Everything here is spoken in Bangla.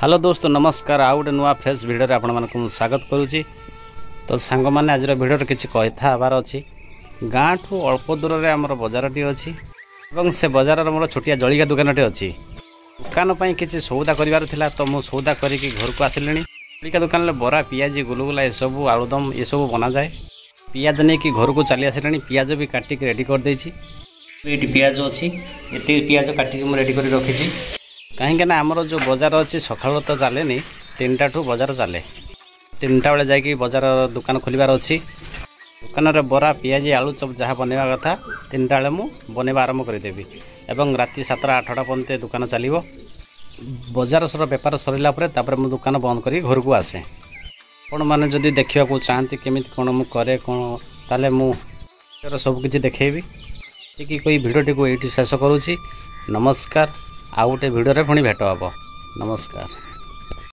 হ্যালো দোস্ত নমস্কার আউ গোটে নূয়া ফ্রেশ ভিডিওরে আপনার স্বাগত করুছি তো সাংগ মানে আজর ভিডিওর কিছু কথা হবার অছি গাঁঠু অল্প দূরের আমার বজারটি অছি এবং সে বজারের মোট ছোটিয়া জলিকা দোকানটি অছি দোকান পাই কিছু সৌদা করবার লা তো মু সৌদা করিকি ঘরকু আসলে জলিকা দোকানের বরা পিঁয়াজি গুলগুলা এসবু আলুদম এসবু বনা যায় পিঁয়াজ নিয়ে ঘরকু চালি আসলে পিঁয়াজ বি কাটিকি রেডি করে দিয়েছি দুইটি পিঁয়াজ অছি এত পিঁয়াজ কাটিকি মু রেডি করে রখিছি କାହିଁକିନା ଆମର ଯେଉଁ ବଜାର ଅଛି ସକାଳୁ ତ ଚାଲେନି ତିନିଟାଠୁ ବଜାର ଚାଲେ ତିନିଟା ବେଳେ ଯାଇକି ବଜାର ଦୋକାନ ଖୋଲିବାର ଅଛି ଦୋକାନରେ ବରା ପିଆଜି ଆଳୁ ଚପ୍ ଯାହା ବନେଇବା କଥା ତିନିଟା ବେଳେ ମୁଁ ବନେଇବା ଆରମ୍ଭ କରିଦେବି ଏବଂ ରାତି ସାତଟା ଆଠଟା ପର୍ଯ୍ୟନ୍ତ ଦୋକାନ ଚାଲିବ ବଜାର ସର ବେପାର ସରିଲା ପରେ ତାପରେ ମୁଁ ଦୋକାନ ବନ୍ଦ କରି ଘରକୁ ଆସେ ଆପଣମାନେ ଯଦି ଦେଖିବାକୁ ଚାହାନ୍ତି କେମିତି କ'ଣ ମୁଁ କରେ କ'ଣ ତାହେଲେ ମୁଁ ସବୁ କିଛି ଦେଖେଇବି ଏତିକି କହି ଭିଡ଼ିଓଟିକୁ ଏଇଠି ଶେଷ କରୁଛି ନମସ୍କାର ଆଉ ଗୋଟେ ଭିଡ଼ିଓରେ ପୁଣି ଭେଟ ହେବ ନମସ୍କାର